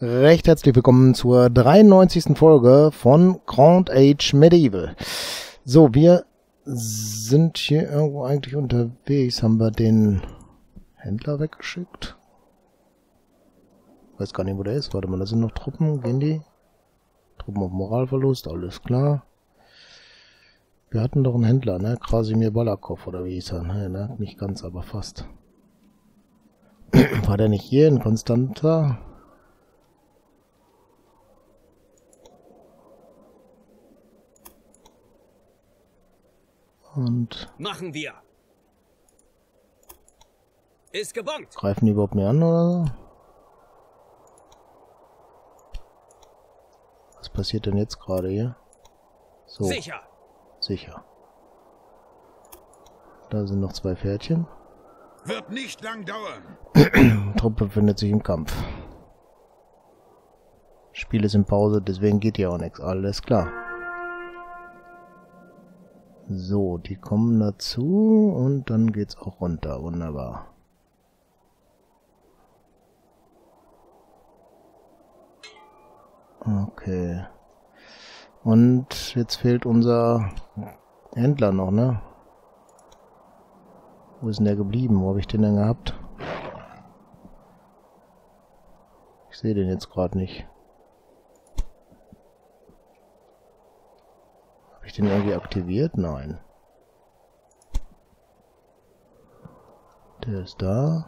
Recht herzlich willkommen zur 93. Folge von Grand Age Medieval. So, wir sind hier irgendwo eigentlich unterwegs. Haben wir den Händler weggeschickt? Weiß gar nicht, wo der ist. Warte mal, da sind noch Truppen. Gehen die? Truppen auf Moralverlust, alles klar. Wir hatten doch einen Händler, ne? Krasimir Balakov, oder wie hieß er? Ne? Nicht ganz, aber fast. War der nicht hier in Konstanta? Und Machen wir. Ist gebongt. greifen die überhaupt nicht an, oder so? Was passiert denn jetzt gerade hier? So, Sicher. sicher. Da sind noch zwei Pferdchen. Wird nicht lang dauern. Truppe befindet sich im Kampf. Spiel ist in Pause, deswegen geht hier auch nichts. Alles klar. So, die kommen dazu und dann geht's auch runter. Wunderbar. Okay. Und jetzt fehlt unser Händler noch, ne? Wo ist denn der geblieben? Wo habe ich den denn gehabt? Ich sehe den jetzt gerade nicht. Habe ich den irgendwie aktiviert? Nein. Der ist da.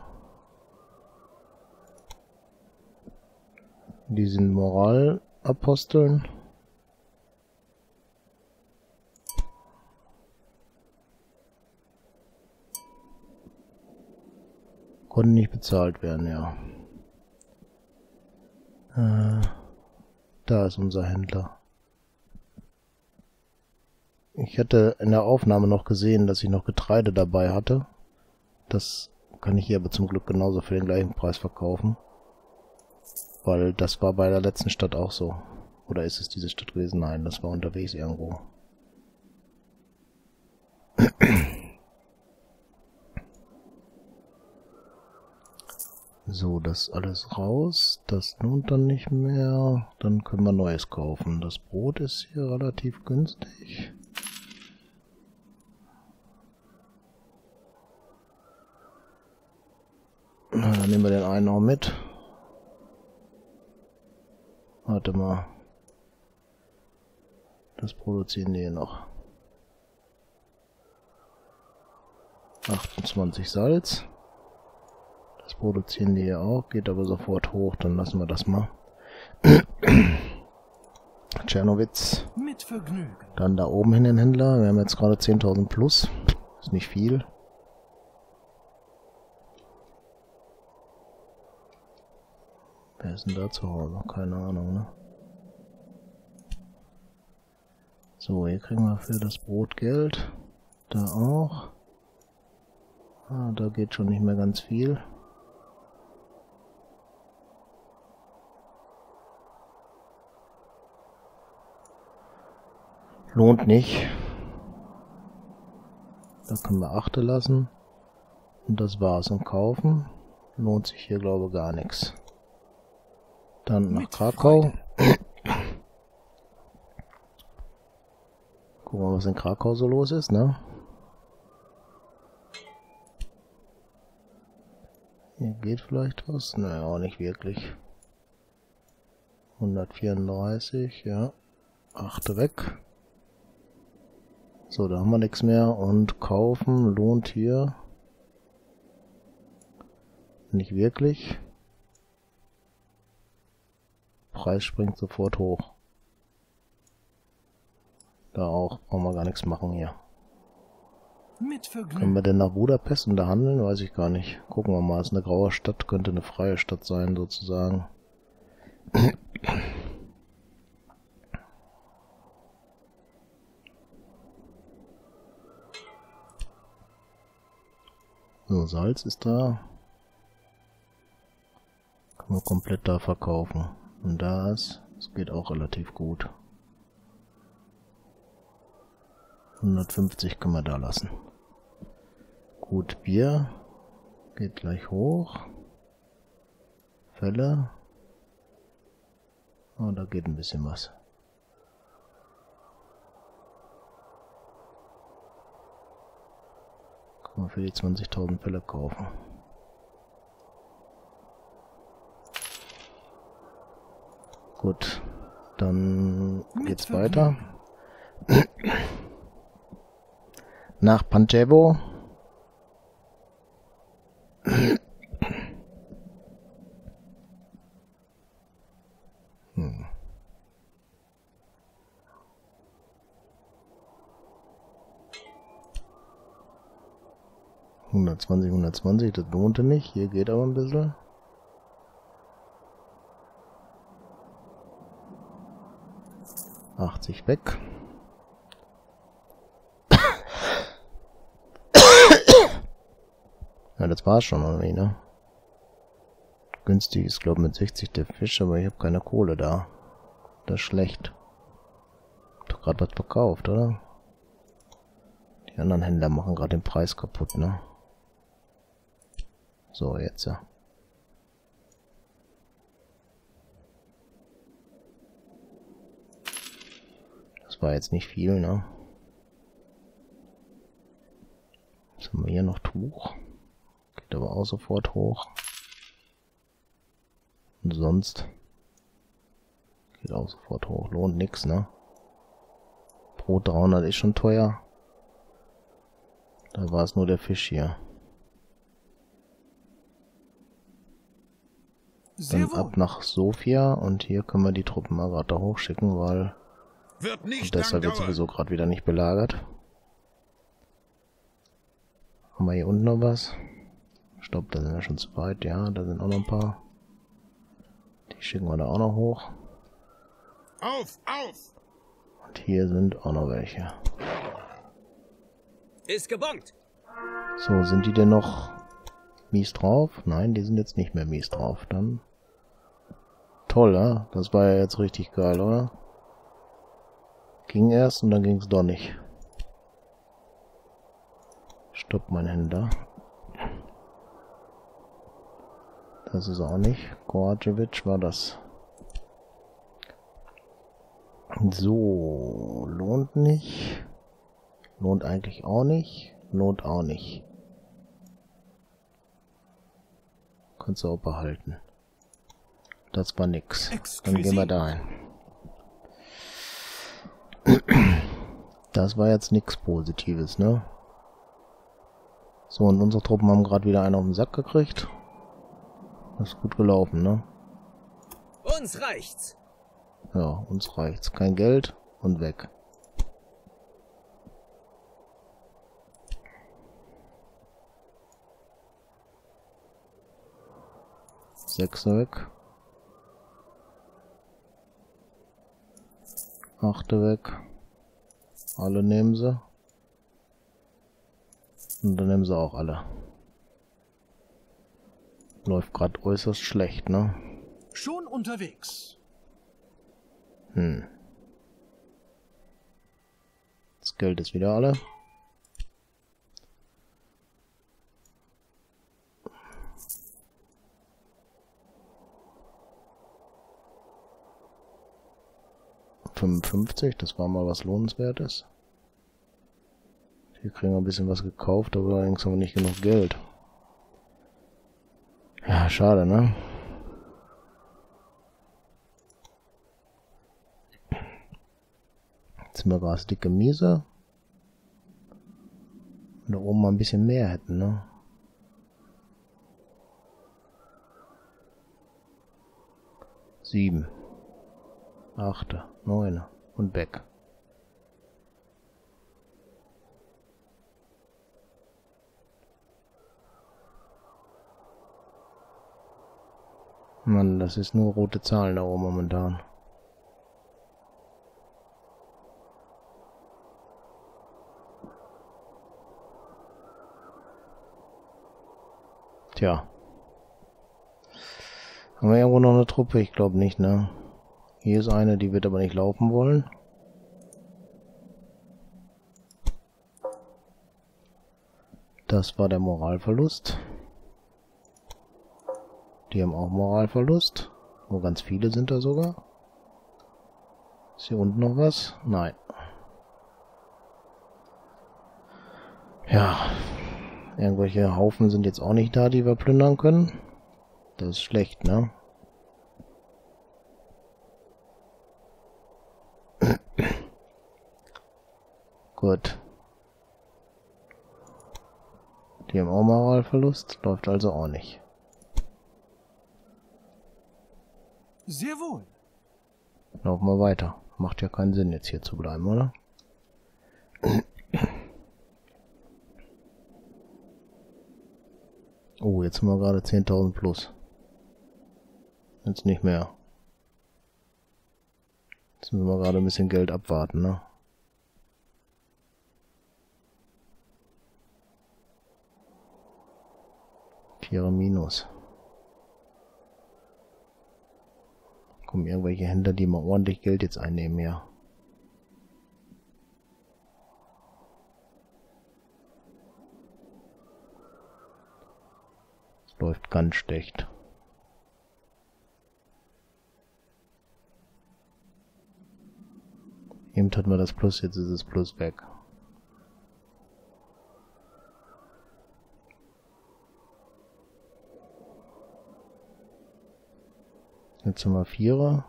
Die sind Moralaposteln. Konnten nicht bezahlt werden, ja. Äh, da ist unser Händler. Ich hatte in der Aufnahme noch gesehen, dass ich noch Getreide dabei hatte. Das kann ich hier aber zum Glück genauso für den gleichen Preis verkaufen. Weil das war bei der letzten Stadt auch so. Oder ist es diese Stadt gewesen? Nein, das war unterwegs irgendwo. So, das alles raus. Das lohnt dann nicht mehr. Dann können wir Neues kaufen. Das Brot ist hier relativ günstig. Dann nehmen wir den einen auch mit. Warte mal. Das produzieren die hier noch. 28 Salz. Das produzieren die ja auch, geht aber sofort hoch, dann lassen wir das mal. Tschernowitz. Dann da oben hin den Händler. Wir haben jetzt gerade 10.000 plus. Ist nicht viel. Wer ist denn da zu Hause? Keine Ahnung, ne? So, hier kriegen wir für das Brot Geld. Da auch. Ah, da geht schon nicht mehr ganz viel. Lohnt nicht. Da können wir achte lassen. Und das war's. Und kaufen lohnt sich hier, glaube ich, gar nichts. Dann nach Krakau. Gucken wir, was in Krakau so los ist, ne? Hier geht vielleicht was? Naja, auch nicht wirklich. 134, ja. Achte weg. So, da haben wir nichts mehr. Und kaufen lohnt hier nicht wirklich. Preis springt sofort hoch. Da auch. Brauchen wir gar nichts machen hier. Mit Können wir denn nach Budapest und da handeln? Weiß ich gar nicht. Gucken wir mal. Ist eine graue Stadt, könnte eine freie Stadt sein, sozusagen. So, Salz ist da. Können wir komplett da verkaufen. Und das, das geht auch relativ gut. 150 können wir da lassen. Gut, Bier geht gleich hoch. Fälle. Oh, da geht ein bisschen was. Kann man für die 20.000 Pelle kaufen. Gut, dann geht's weiter. Nach Panchevo. Hm. Hundertzwanzig, hundertzwanzig, das lohnte nicht. Hier geht aber ein bisschen. Achtzig weg. ja, das war's schon irgendwie, ne? Günstig ist, glaube mit 60 der Fisch, aber ich habe keine Kohle da. Das ist schlecht. Doch gerade was verkauft, oder? Die anderen Händler machen gerade den Preis kaputt, ne? So, jetzt ja. Das war jetzt nicht viel, ne? Was haben wir hier noch? Tuch. Geht aber auch sofort hoch. Und sonst geht auch sofort hoch. Lohnt nix, ne? Pro 300 ist schon teuer. Da war es nur der Fisch hier. Dann ab nach Sofia und hier können wir die Truppen mal da hochschicken, weil Wird nicht Odessa lang wird sowieso gerade wieder nicht belagert. Haben wir hier unten noch was? Stopp, da sind wir schon zu weit. Ja, da sind auch noch ein paar. Die schicken wir da auch noch hoch. Auf, auf! Und hier sind auch noch welche. Ist gebongt. So, sind die denn noch mies drauf? Nein, die sind jetzt nicht mehr mies drauf. Dann toll, ja? Das war ja jetzt richtig geil, oder? Ging erst und dann ging es doch nicht. Stopp, mein Händler. Das ist auch nicht. Gorjevic war das. So, lohnt nicht. Lohnt eigentlich auch nicht. Lohnt auch nicht. Kannst du auch behalten. Das war nix. Dann gehen wir Exquisit. dahin. Das war jetzt nix Positives, ne? So, und unsere Truppen haben gerade wieder einen auf den Sack gekriegt. Das ist gut gelaufen, ne? Uns reicht's. Ja, uns reicht's. Kein Geld und weg. Sechste weg. Achte weg. Alle nehmen sie. Und dann nehmen sie auch alle. Läuft gerade äußerst schlecht, ne? Schon unterwegs. Hm. Das Geld ist wieder alle. Fünfundfünfzig, das war mal was Lohnenswertes. Hier kriegen wir ein bisschen was gekauft, aber allerdings haben wir nicht genug Geld. Ja, schade, ne? Gerade dicke Miese. Wenn da oben mal ein bisschen mehr hätten, ne? Sieben. Achte. Neune. Und weg. Mann, das ist nur rote Zahlen da oben momentan. Tja. Haben wir irgendwo noch eine Truppe? Ich glaube nicht, ne? Hier ist eine, die wird aber nicht laufen wollen. Das war der Moralverlust. Die haben auch Moralverlust. Nur ganz viele sind da sogar. Ist hier unten noch was? Nein. Ja. Irgendwelche Haufen sind jetzt auch nicht da, die wir plündern können. Das ist schlecht, ne? Gut. Die haben auch Moralverlust, läuft also auch nicht. Sehr wohl. Laufen wir weiter. Macht ja keinen Sinn, jetzt hier zu bleiben, oder? Oh, jetzt haben wir gerade 10.000 plus. Jetzt nicht mehr. Jetzt müssen wir gerade ein bisschen Geld abwarten, ne? Vierer Minus. Kommen irgendwelche Händler, die mal ordentlich Geld jetzt einnehmen, ja. läuft ganz schlecht. Eben hatten wir das Plus, jetzt ist es Plus weg. Wir Vierer.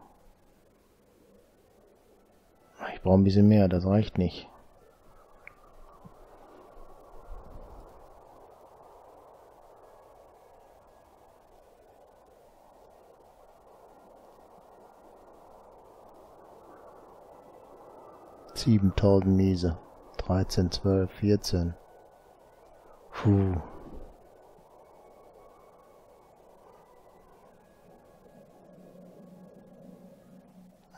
Ich brauche ein bisschen mehr, das reicht nicht. 7000 Miese. 13, 12, 14. Puh.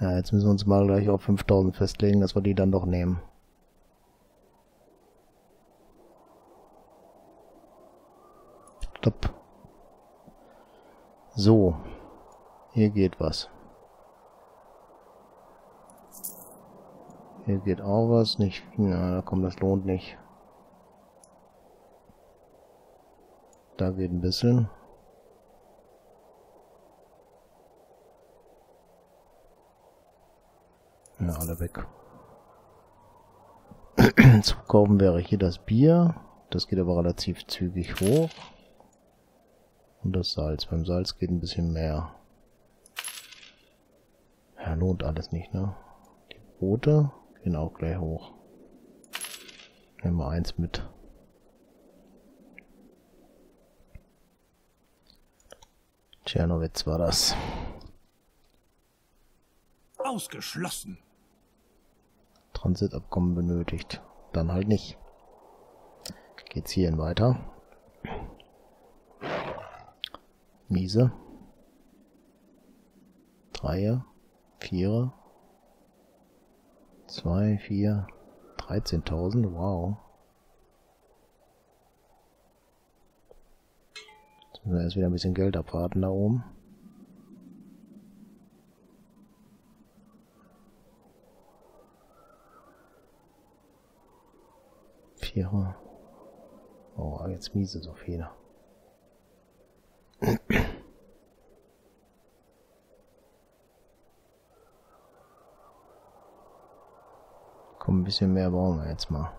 Ja, jetzt müssen wir uns mal gleich auf 5000 festlegen, dass wir die dann doch nehmen. Stopp. So. Hier geht was. Hier geht auch was. Nicht. Na, komm, das lohnt nicht. Da geht ein bisschen. Ja, alle weg. Zu kaufen wäre hier das Bier. Das geht aber relativ zügig hoch. Und das Salz. Beim Salz geht ein bisschen mehr. Ja, lohnt alles nicht, ne? Die Brote. Gehen auch gleich hoch. Nehmen wir eins mit. Tschernowitz war das. Ausgeschlossen. Transitabkommen benötigt. Dann halt nicht. Geht's hierhin weiter. Miese. Dreier. Vierer. 2, 4, 13.000, wow. Jetzt müssen wir erst wieder ein bisschen Geld abwarten da oben. Vierer. Oh, jetzt miese so viele. Komm, ein bisschen mehr brauchen wir jetzt mal.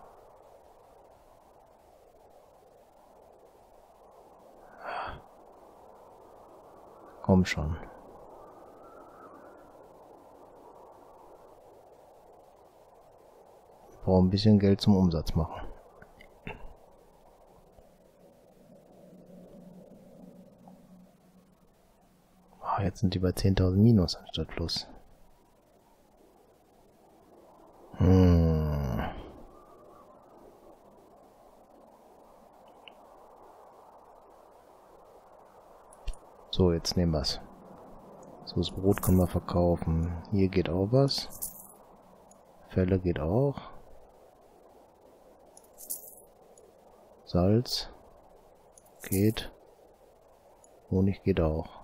Komm schon. Ich brauche ein bisschen Geld zum Umsatz machen. Ah, jetzt sind die bei 10.000 Minus anstatt Plus. Hm. So, jetzt nehmen wir's. So, das Brot können wir verkaufen. Hier geht auch was. Felle geht auch. Salz geht. Honig geht auch.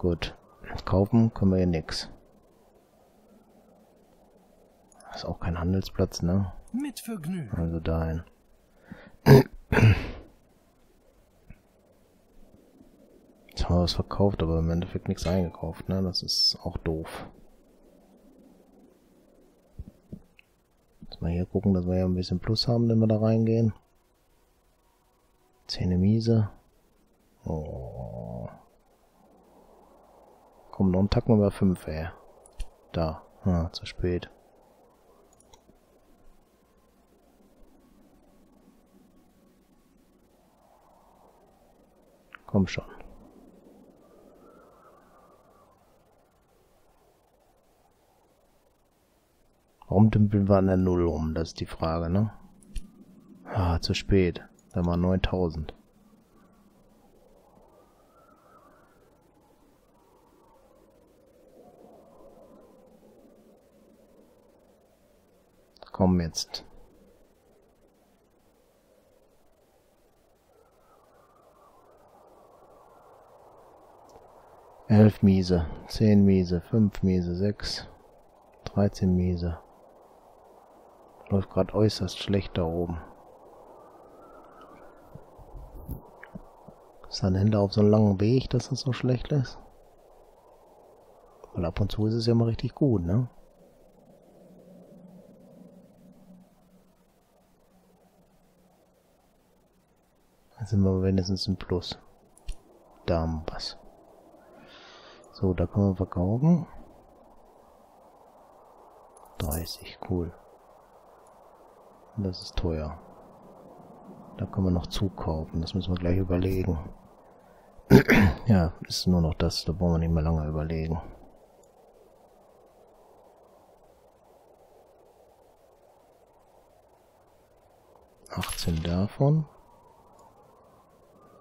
Gut. Kaufen können wir hier nichts. Ist auch kein Handelsplatz, ne? Mit Vergnügen. Also dahin. So, mal was verkauft, aber im Endeffekt nichts eingekauft, ne? Das ist auch doof. Jetzt mal hier gucken, dass wir ja ein bisschen Plus haben, wenn wir da reingehen. Zähne miese. Oh. Komm, noch ein Tacken über 5, ey. Da. Ah, zu spät. Komm schon. Warum dümpeln wir an der Null rum? Das ist die Frage, ne? Ah, zu spät. Da waren 9000. Komm jetzt. Elf Miese, zehn Miese, fünf Miese, sechs, dreizehn Miese. Läuft gerade äußerst schlecht da oben. Ist ein Händler auf so einem langen Weg, dass das so schlecht ist? Weil ab und zu ist es ja mal richtig gut, ne? Dann sind wir wenigstens im Plus. Da haben wir was. So, da können wir verkaufen. 30, cool. Das ist teuer. Da können wir noch zukaufen. Das müssen wir gleich überlegen. ja, ist nur noch das. Da brauchen wir nicht mehr lange überlegen. Achtzehn davon.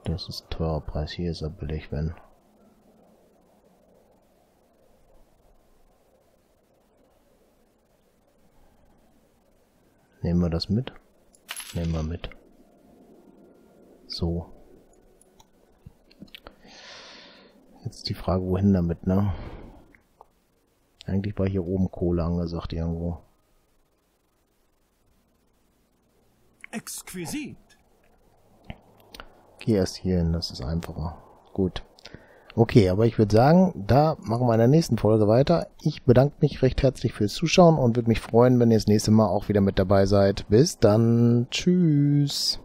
Das ist ein teurer Preis. Hier ist er billig, wenn. Nehmen wir das mit? Nehmen wir mit. So. Jetzt die Frage, wohin damit, ne? Eigentlich war hier oben Kohle angesagt irgendwo. Exquisit. Geh erst hier hin, das ist einfacher. Gut. Okay, aber ich würde sagen, da machen wir in der nächsten Folge weiter. Ich bedanke mich recht herzlich fürs Zuschauen und würde mich freuen, wenn ihr das nächste Mal auch wieder mit dabei seid. Bis dann. Tschüss.